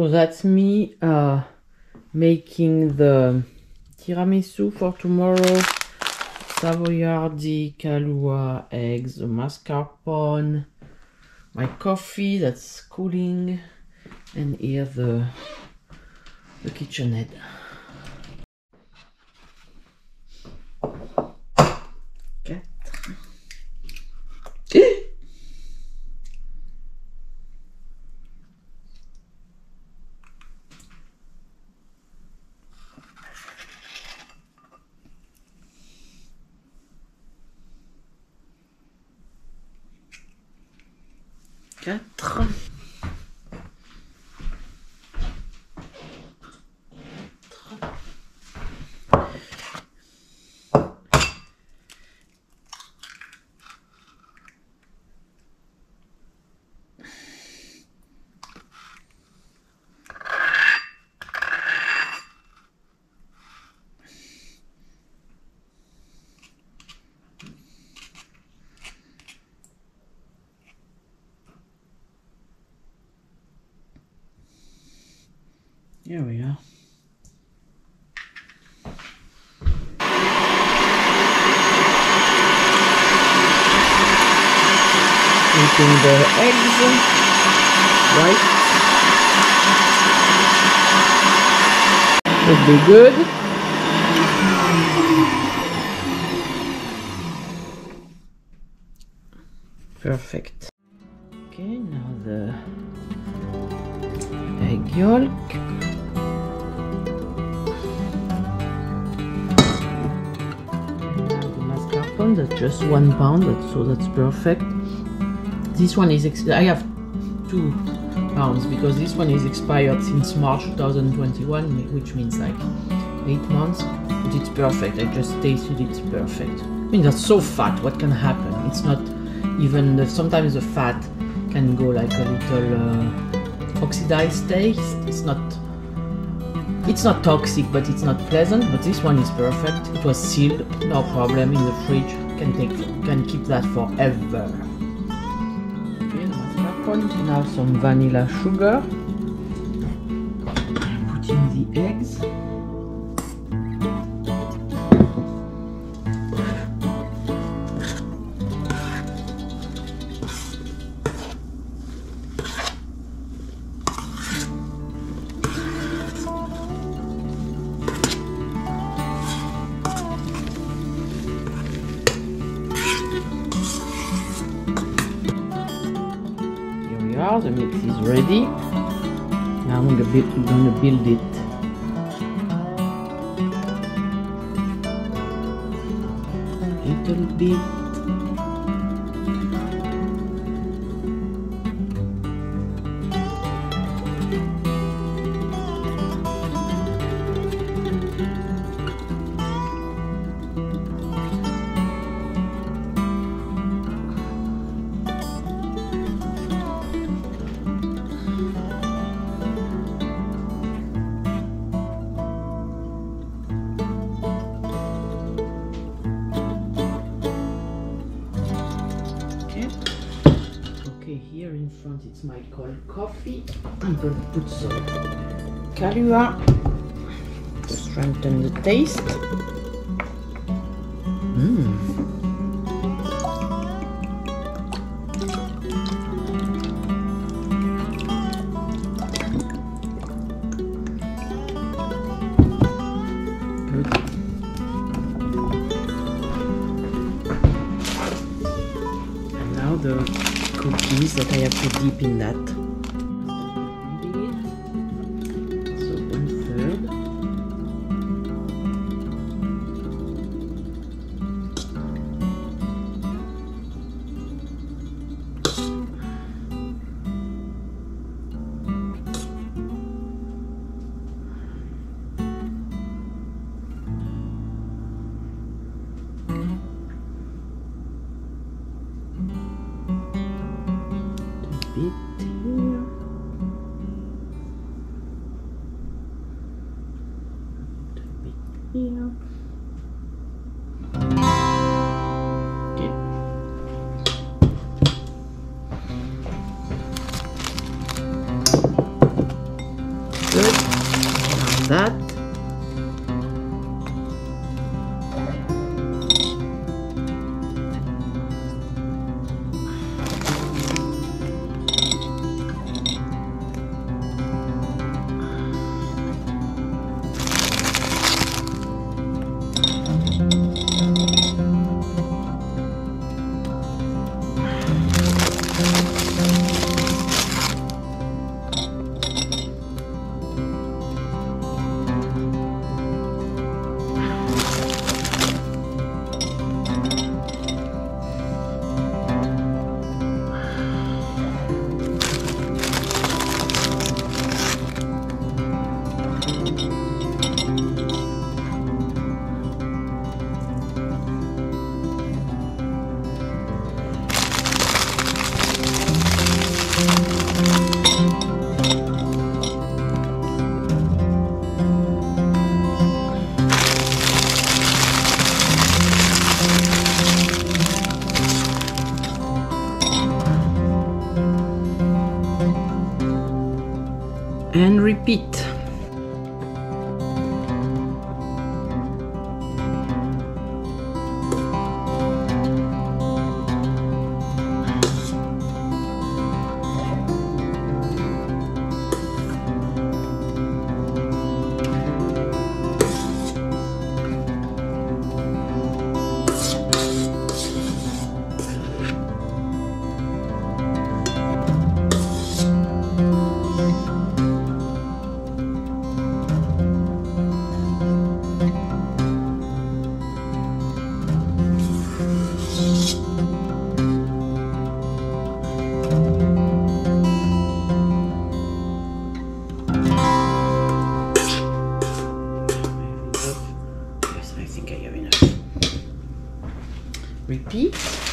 So that's me uh, making the tiramisu for tomorrow. Savoiardi, Kahlua, eggs, mascarpone, my coffee that's cooling, and here the the KitchenAid. Quatre. Here we are. Eating the eggs, right? Would be good. Perfect. Okay, now the egg yolk. That's just one so that's perfect this one is i have two pounds because this one is expired since march 2021 which means like eight months but it's perfect i just tasted it. it's perfect i mean that's so fat what can happen it's not even the, sometimes the fat can go like a little uh, oxidized taste it's not it's not toxic, but it's not pleasant. But this one is perfect. It was sealed, no problem in the fridge. Can take, can keep that forever. Okay. Now some vanilla sugar. Put in the eggs. The mix is ready. Now I'm gonna build, gonna build it. Okay, here in front it's my cold coffee. I'm gonna put some Kahlua to strengthen the taste. Mmm. Cookies that I have to dip in that. Bit and Repeat.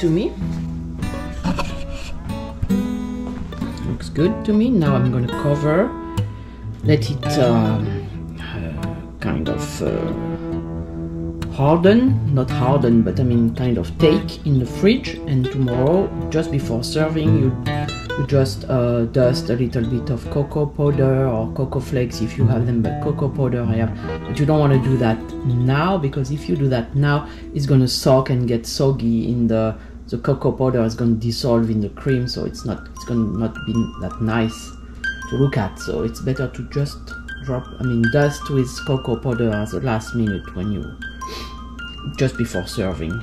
To me. Looks good to me. Now I'm gonna cover. Let it um, uh, kind of uh, harden, not harden, but I mean kind of take in the fridge. And tomorrow, just before serving, you you just uh, dust a little bit of cocoa powder or cocoa flakes if you have them. But cocoa powder I have, but you don't want to do that now because if you do that now, it's gonna soak and get soggy in the the cocoa powder is gonna dissolve in the cream, so it's not it's gonna not be that nice to look at. So it's better to just drop, I mean, dust with cocoa powder at the last minute when you just before serving.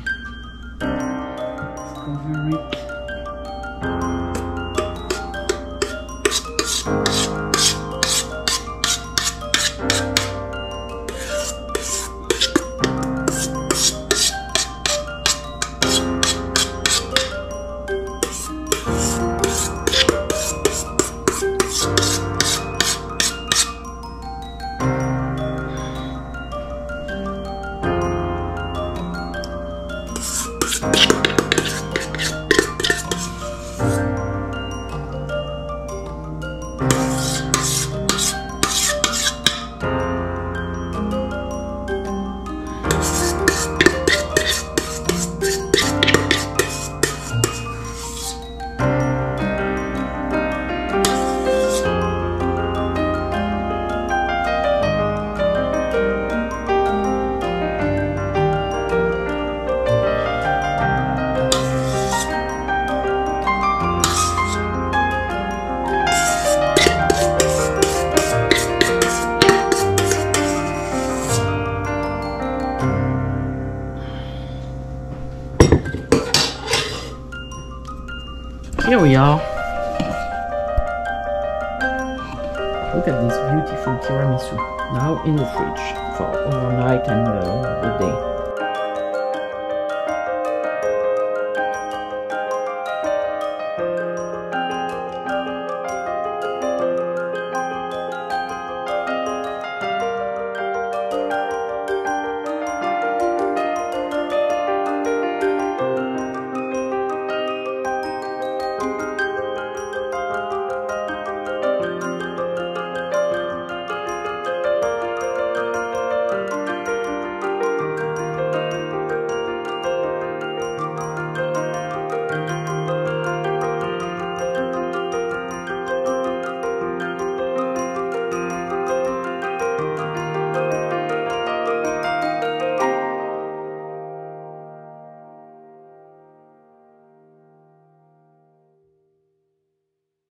Here we are. Look at this beautiful tiramisu. Now in the fridge for overnight and uh, the day.